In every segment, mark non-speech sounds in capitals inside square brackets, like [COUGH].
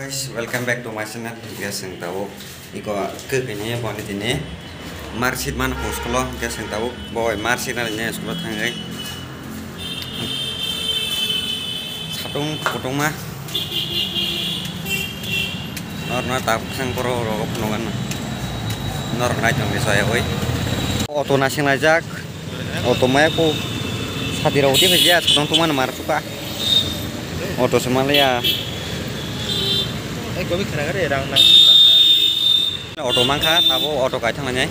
guys welcome back to my channel. Guys yang tahu iko ke kini bon ini marsit mana pun sekolah guys yang tahu boy marsit ada sekolah tanggai satu potong mah. Nor nor tak sang pro ro penungan nor naik jam saya oi auto nasing lajak auto mah aku sadira uti kerja sedang tuh mana mar suka. Auto semalia ए कोबी खाना करे रंग ना ऑटो मांखा ताबो ऑटो काय थांगना नै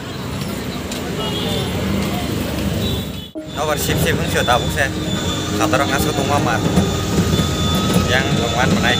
नवर सिप सिप हं सियो ताबो से खातर अंगासो दंगा मार yang lumayan menaik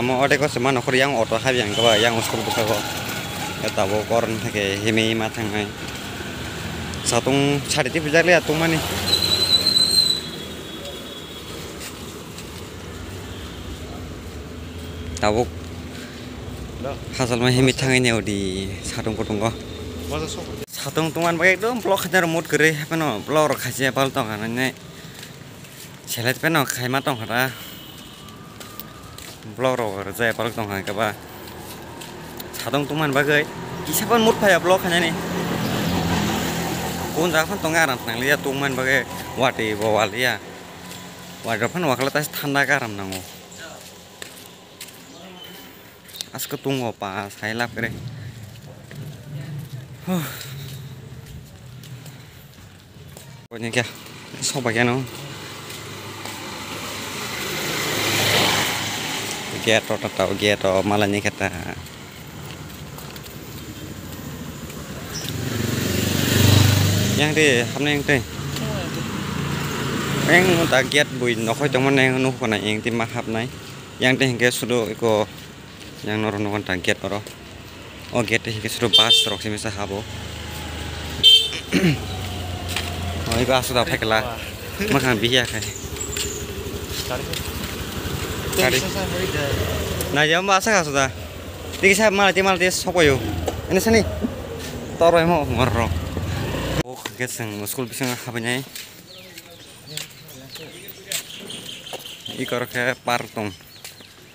tamu ada kok semua nokhor yang auto hab yang kau yang uskup buka ko. Ya Eta bo korn thake himi mathang hai. Satung chari ti pujar le atung mani tabuk hasal mah himi tangan ne odi satu ko. Tungko satu tungan pakai dong pelok hajar mut gere peno pelok kasih apa tuh karena ini Selesai penuh, kaya matong kara 블럭으로 그러자 바로 동하니까 봐 자동 동만 봐그 기사반 못 파야 블럭 하냐니 온 자판 동아란 당리야 동만 봐그 와티 보왈이야 와저판 와클라타 탄다가 람나고 아스크 동거 봐 사일랍 그래 후 보니까 소박이야 너 Geto tatau geto malanya kata. Yang di, hamna yang di. Yang tak giat bui nokoi teman yang nuh kena yang tim mahap nai. Yang di hingga sudah iko yang noro nokon tak giat oro. Oh giat di hingga [COUGHS] sudah pas terus bisa habo. Oh, iku asu pakai lah. Makan biaya kan. Kari. Nah, jam masa kan sudah. Tiga saya malah timal dia sokoyo. Ini sini. Toro emo ngoro. Oh, keseng school bisa ngapainnya? Iku ke partong.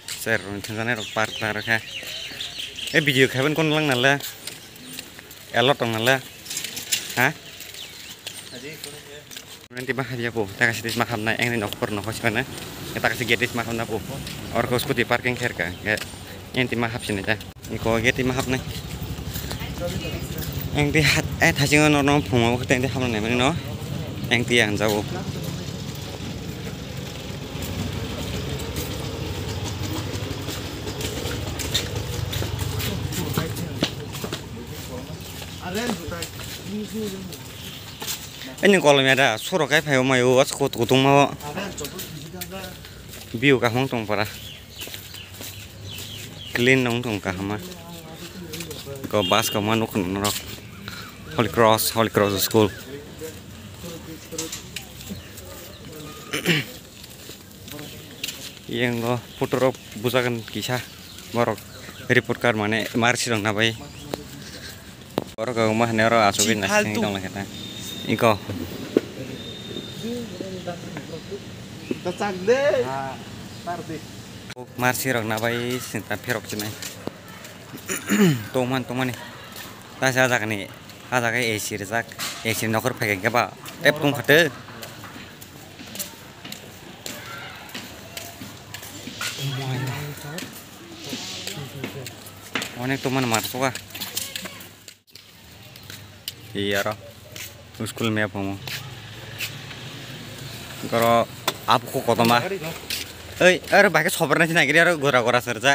Ser, rencana rok part tar ke. Eh video kapan kon lang nala. Elot tong nala. Hah? Nanti mah dia po, kita kasih tis makam na yang nok per nok sana. Kita kasih getis makam na po. Or kau di parking her ka. Ya, yang ti mahap sini ta. Iko geti mahap na. Yang ti hat eh thajing no no phungo ko teng ti ham na mani no. Yang ti ang jawo. Ini kalau ada suruh kayak payo mayo as kut kutung mau. View ka hong tong para? Clean nong tong ka hama ko bas ka manuk norok Holy Cross Holy Cross School. Yang go putro busakan kisah. Borok report card mane marsi rong nabai. Oro ga ma hane oro asobi na sing dong laketa iko Tacak deh. Tar deh. marsi rong nabai sinta perok chinai toman tomani ta sa jak ni ha jak ai ac rijak ac nokor phege geba tep tung khate অনেক তো মানে মারছো কা ইয়ার school map हो म तर आपको कतमा ओइ अरे भाइको छपर नै नागिरी अरे गोरा गोरा सर जा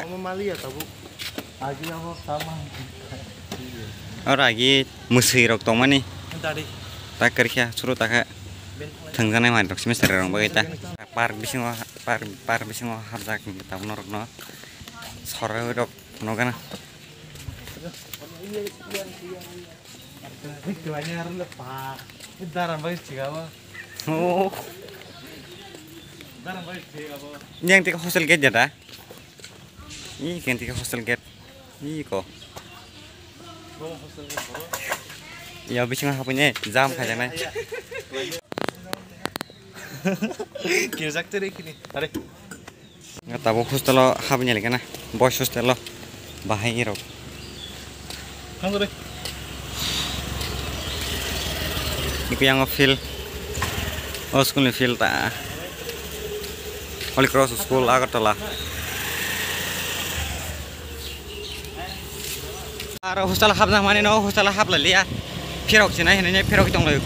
अरे आगे मुसै रक्तमा Tadi. tak kerja suruh tak tengkana mana doksim sering orang begitu par bising wah par par bising wah harus kita menurut no sore dok no kan Iklannya harus lepas. Darang bagus juga, Oh. Darang bagus juga, Yang tiga hostel gate jada. ini yang tiga hostel gate. Ya, ini kok. Ya habis ngapainnya eh. jam kayak mana? Iya, Kira sakti deh kini. Tarik. Nggak tahu hostel lo hapnya lagi kan, na. Bos hostel lo bahaya rok. Kamu deh. Iku yang ngefil. Oh school ngefil tak. oli cross school aku telah Aro hostel hab nah mane no hostel hab la liya pirok sih, hene nanya pirok tong loyo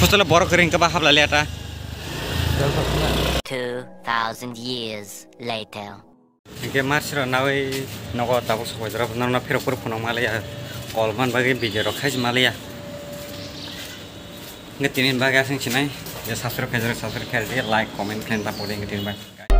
hostel borok kering kebah bahab la liya ta. 2000 years later. Oke, Mars, Ronaldo, Noko, Tabo, Sukoi, Drop, Nono, nah, nah, Piro, Purpo, Nomalia, nah, Olman, Bagi, Bijero, Kaj, Malia, ngetinin bagi asing cinai ya subscribe kerja subscribe kerja like comment kalian tak boleh ngetinin bagi